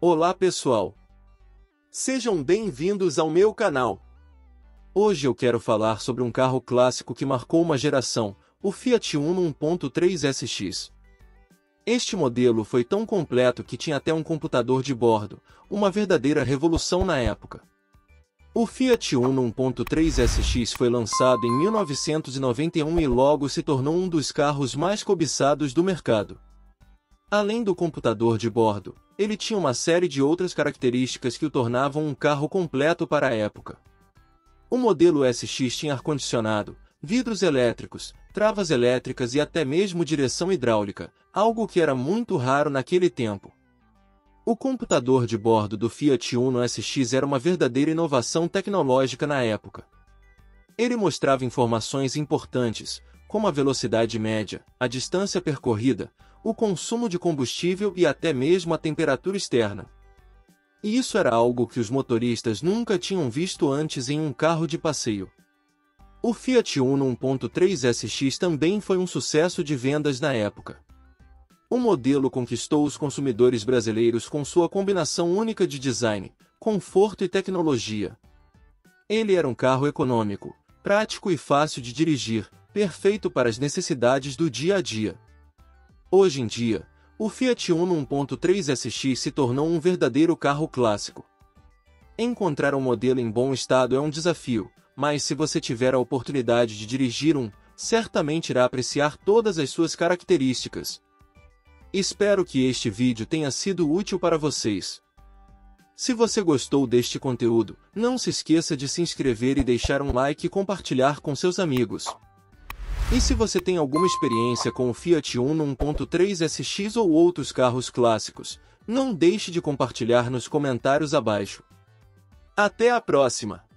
Olá pessoal! Sejam bem-vindos ao meu canal. Hoje eu quero falar sobre um carro clássico que marcou uma geração, o Fiat Uno 1.3 SX. Este modelo foi tão completo que tinha até um computador de bordo, uma verdadeira revolução na época. O Fiat Uno 1.3 SX foi lançado em 1991 e logo se tornou um dos carros mais cobiçados do mercado. Além do computador de bordo, ele tinha uma série de outras características que o tornavam um carro completo para a época. O modelo SX tinha ar-condicionado, vidros elétricos, travas elétricas e até mesmo direção hidráulica, algo que era muito raro naquele tempo. O computador de bordo do Fiat Uno SX era uma verdadeira inovação tecnológica na época. Ele mostrava informações importantes, como a velocidade média, a distância percorrida, o consumo de combustível e até mesmo a temperatura externa. E isso era algo que os motoristas nunca tinham visto antes em um carro de passeio. O Fiat Uno 1.3 SX também foi um sucesso de vendas na época. O modelo conquistou os consumidores brasileiros com sua combinação única de design, conforto e tecnologia. Ele era um carro econômico, prático e fácil de dirigir, perfeito para as necessidades do dia a dia. Hoje em dia, o Fiat Uno 1.3 SX se tornou um verdadeiro carro clássico. Encontrar um modelo em bom estado é um desafio, mas se você tiver a oportunidade de dirigir um, certamente irá apreciar todas as suas características, Espero que este vídeo tenha sido útil para vocês. Se você gostou deste conteúdo, não se esqueça de se inscrever e deixar um like e compartilhar com seus amigos. E se você tem alguma experiência com o Fiat Uno 1.3 SX ou outros carros clássicos, não deixe de compartilhar nos comentários abaixo. Até a próxima!